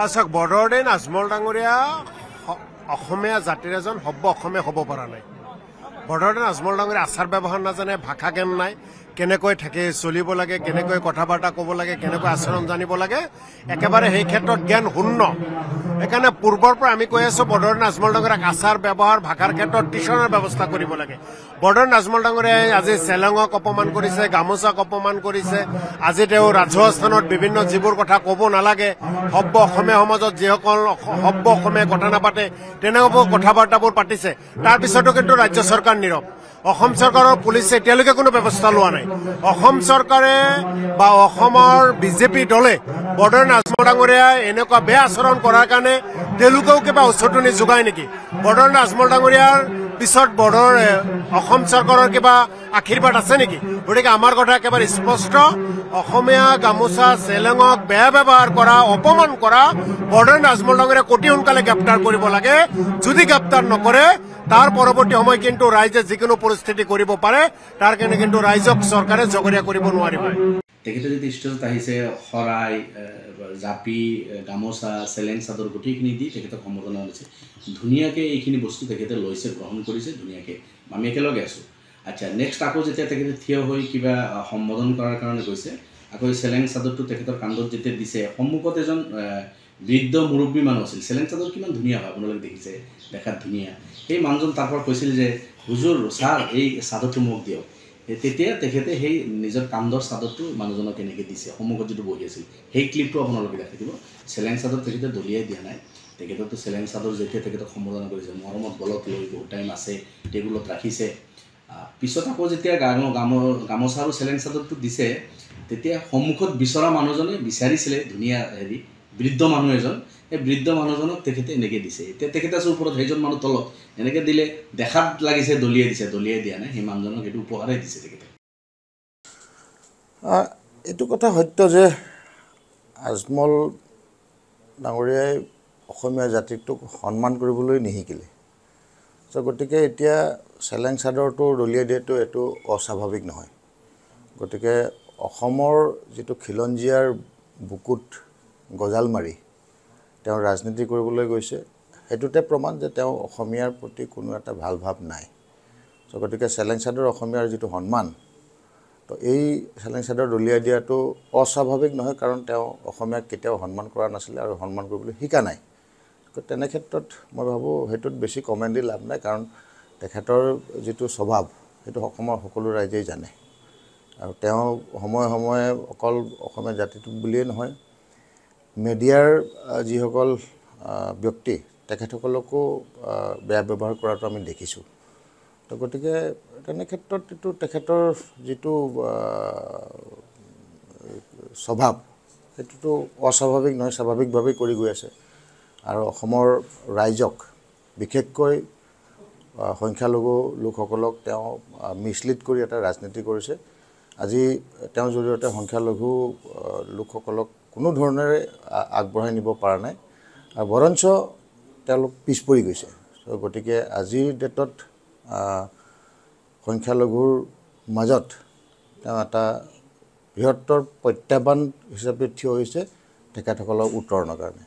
আৰু চাওক বদৰুদ্দিন আজমল ডাঙৰীয়া অসমীয়া জাতিৰ এজন সভ্য অসমীয়া হ'ব পৰা নাই। বদৰুদ্দিন আজমল ডাঙৰীয়া আচাৰ ব্যৱহাৰ নাজানে ভাষা জ্ঞান নাই কেনেকৈ থাকি চলিব লাগে কেনেকৈ কথা বাৰ্তা ক'ব লাগে কেনেকৈ আচৰণ জানিব লাগে একেবাৰে সেই ক্ষেত্ৰত জ্ঞান শূন্য। সেইকাৰণে পূৰ্বৰ পৰা আমি কৈ আছো বদৰুদ্দিন আজমল ডাঙৰীয়াক আচাৰ ব্যৱহাৰ ভাষাৰ ক্ষেত্ৰত টিউচনৰ ব্যৱস্থা কৰিব লাগে। বদৰুদ্দিন আজমল ডাঙৰীয়াই আজি চেলেঙক অপমান কৰিছে গামোচাক অপমান কৰিছে। আজি তেওঁ ৰাজহুৱা স্থানত বিভিন্ন যিবোৰ কথা ক'ব নালাগে সভ্য অসমীয়া সমাজত যিসকল সভ্য অসমীয়াই কথা নাপাতে তেনেকুৱা কথা বাৰ্তাবোৰ পাতিছে। তাৰ পিছতো কিন্তু ৰাজ্য চৰকাৰ নীৰৱ। অসম চৰকাৰৰ পুলিচে এতিয়ালৈকে কোনো ব্যৱস্থা লোৱা নাই। অসম চৰকাৰে বা অসমৰ বিজেপি দলে বৰদৰে আজমল ডাঙৰীয়াই এনেকুৱা বেয়া আচৰণ কৰাৰ কাৰণে তেওঁলোকেও কিবা উচতনি যোগায় নেকি? বৰদৰে আজমল ডাঙৰীয়াৰ পিছত বৰ্ডৰ অসম চৰকাৰৰ কিবা আশীৰ্বাদ আছে নেকি? গতিকে আমাৰ কথা একেবাৰে স্পষ্ট। অসমীয়া গামোচা চেলেঙক বেয়া ব্যৱহাৰ কৰা অপমান কৰা বৰ্ডৰ আজমল ডাঙৰীয়া অতি সোনকালে গ্ৰেপ্তাৰ কৰিব লাগে। যদি গ্ৰেপ্তাৰ নকৰে তাৰ পৰৱৰ্তী সময় কিন্তু ৰাইজে যিকোনো পৰিস্থিতি কৰিব পাৰে তাৰ কাৰণে কিন্তু ৰাইজক চৰকাৰে জগৰীয়া কৰিব নোৱাৰিব। তেখেতে যদি ষ্টেজত আহিছে শৰাই জাপি গামোচা চেলেং চাদৰ গোটেইখিনি দি তেখেতক সম্বোধনা কৰিছে ধুনীয়াকৈ এইখিনি বস্তু তেখেতে লৈছে গ্ৰহণ কৰিছে ধুনীয়াকৈ। আমি একেলগে আছোঁ। আচ্ছা নেক্সট আকৌ যেতিয়া তেখেতে থিয় হৈ কিবা সম্বোধন কৰাৰ কাৰণে গৈছে আকৌ এই চেলেং চাদৰটো তেখেতৰ কান্ধত যেতিয়া দিছে সন্মুখত এজন বৃদ্ধ মুৰব্বী মানুহ আছিল। চেলেং চাদৰ কিমান ধুনীয়া হয় আপোনালোকে দেখিছে দেখাত ধুনীয়া। সেই মানুহজন তাৰ পৰা কৈছিল যে হুজুৰ ছাৰ এই চাদৰটো মোক দিয়ক। তেতিয়া তেখেতে সেই নিজৰ কান্ধৰ চাদৰটো মানুহজনক কেনেকৈ দিছে সন্মুখত যিটো বহি আছিল সেই ক্লিপটো আপোনালোকে দেখাই দিব। চেলেং চাদৰ তেখেতে দলিয়াই দিয়া নাই। তেখেতকতো চেলেং চাদৰ যেতিয়া তেখেতক সম্বোধন কৰিছে মৰমত গলত লৈ বহুত টাইম আছে টেবুলত ৰাখিছে। পিছত আকৌ যেতিয়া গামো গামো গামোচা আৰু চেলেং চাদৰটো দিছে তেতিয়া সন্মুখত বিচৰা মানুহজনে বিচাৰিছিলে ধুনীয়া হেৰি বৃদ্ধ মানুহ এজন সেই বৃদ্ধ মানুহজনক তেখেতে এনেকৈ দিছে। এতিয়া তেখেতে আছে ওপৰত সেইজন মানুহ তলত। এনেকৈ দিলে দেখাত লাগিছে দলিয়াই দিছে দলিয়াই দিয়া নাই সেই মানুহজনক সেইটো উপহাৰেই দিছে তেখেতে। এইটো কথা সত্য যে আজমল ডাঙৰীয়াই অসমীয়া জাতিটোক সন্মান কৰিবলৈ নিশিকিলে। চ' গতিকে এতিয়া চেলেং চাদৰটো দলিয়াই দিয়াটো এইটো অস্বাভাৱিক নহয়। গতিকে অসমৰ যিটো খিলঞ্জীয়াৰ বুকুত গজাল মাৰি তেওঁ ৰাজনীতি কৰিবলৈ গৈছে। সেইটোতে প্ৰমাণ যে তেওঁ অসমীয়াৰ প্ৰতি কোনো এটা ভাল ভাৱ নাই। চ' গতিকে চেলেং চাদৰ অসমীয়াৰ যিটো সন্মান তো এই চেলেং চাদৰ দলিয়াই দিয়াটো অস্বাভাৱিক নহয় কাৰণ তেওঁ অসমীয়াক কেতিয়াও সন্মান কৰা নাছিলে আৰু সন্মান কৰিবলৈ শিকা নাই। গতিকে তেনে ক্ষেত্ৰত মই ভাবোঁ সেইটোত বেছি কমেণ্ট দি লাভ নাই কাৰণ তেখেতৰ যিটো স্বভাৱ সেইটো অসমৰ সকলো ৰাইজেই জানে। আৰু তেওঁ সময়ে সময়ে অকল অসমীয়া জাতিটোক বুলিয়েই নহয় মিডিয়াৰ যিসকল ব্যক্তি তেখেতসকলকো বেয়া ব্যৱহাৰ কৰাটো আমি দেখিছোঁ। তো গতিকে তেনে ক্ষেত্ৰত এইটো তেখেতৰ যিটো স্বভাৱ সেইটোতো অস্বাভাৱিক নহয় স্বাভাৱিকভাৱেই কৰি গৈ আছে। আৰু অসমৰ ৰাইজক বিশেষকৈ সংখ্যালঘু লোকসকলক তেওঁ মিছলিড কৰি এটা ৰাজনীতি কৰিছে। আজি তেওঁৰ জৰিয়তে সংখ্যালঘু লোকসকলক কোনো ধৰণেৰে আগবঢ়াই নিব পৰা নাই। আৰু বৰঞ্চ তেওঁলোক পিছ পৰি গৈছে। চ' গতিকে আজিৰ ডেটত সংখ্যালঘুৰ মাজত তেওঁ এটা বৃহত্তৰ প্ৰত্যাহ্বান হিচাপে থিয় হৈছে তেখেতসকলক উত্তৰণৰ কাৰণে।